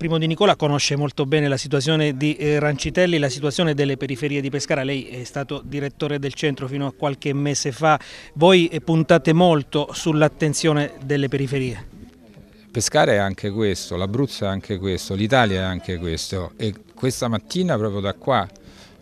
Primo di Nicola conosce molto bene la situazione di eh, Rancitelli, la situazione delle periferie di Pescara. Lei è stato direttore del centro fino a qualche mese fa. Voi eh, puntate molto sull'attenzione delle periferie. Pescara è anche questo, l'Abruzzo è anche questo, l'Italia è anche questo e questa mattina proprio da qua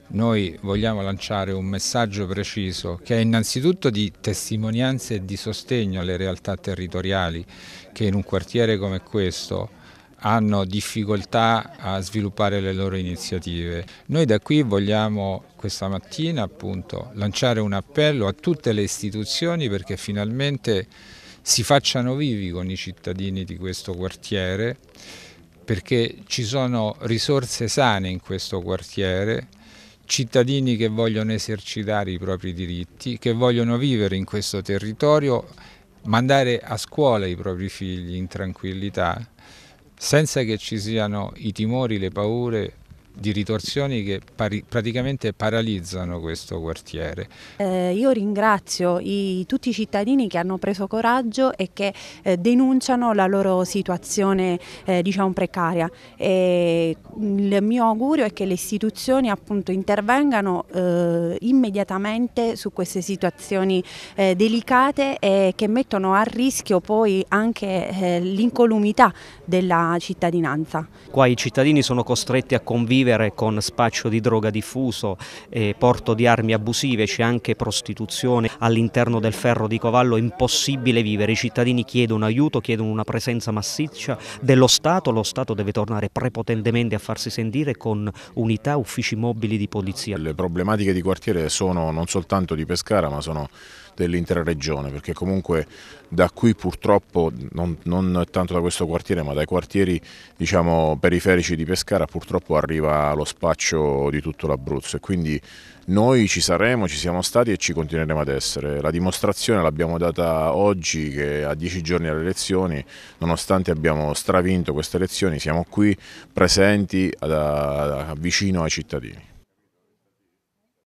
noi vogliamo lanciare un messaggio preciso che è innanzitutto di testimonianza e di sostegno alle realtà territoriali che in un quartiere come questo hanno difficoltà a sviluppare le loro iniziative. Noi da qui vogliamo questa mattina appunto lanciare un appello a tutte le istituzioni perché finalmente si facciano vivi con i cittadini di questo quartiere perché ci sono risorse sane in questo quartiere cittadini che vogliono esercitare i propri diritti, che vogliono vivere in questo territorio, mandare a scuola i propri figli in tranquillità, senza che ci siano i timori, le paure di ritorsioni che pari, praticamente paralizzano questo quartiere. Eh, io ringrazio i, tutti i cittadini che hanno preso coraggio e che eh, denunciano la loro situazione eh, diciamo precaria. E il mio augurio è che le istituzioni appunto intervengano eh, immediatamente su queste situazioni eh, delicate e che mettono a rischio poi anche eh, l'incolumità della cittadinanza. Qua i cittadini sono costretti a convivere convivere con spaccio di droga diffuso, eh, porto di armi abusive, c'è anche prostituzione all'interno del ferro di cavallo, è impossibile vivere, i cittadini chiedono aiuto, chiedono una presenza massiccia dello Stato, lo Stato deve tornare prepotentemente a farsi sentire con unità, uffici mobili di polizia. Le problematiche di quartiere sono non soltanto di Pescara ma sono dell'intera regione perché comunque da qui purtroppo non, non, tanto da questo quartiere ma dai quartieri diciamo, periferici di Pescara purtroppo arriva lo spaccio di tutto l'Abruzzo e quindi noi ci saremo, ci siamo stati e ci continueremo ad essere. La dimostrazione l'abbiamo data oggi che a dieci giorni alle elezioni, nonostante abbiamo stravinto queste elezioni, siamo qui presenti ad, ad, vicino ai cittadini.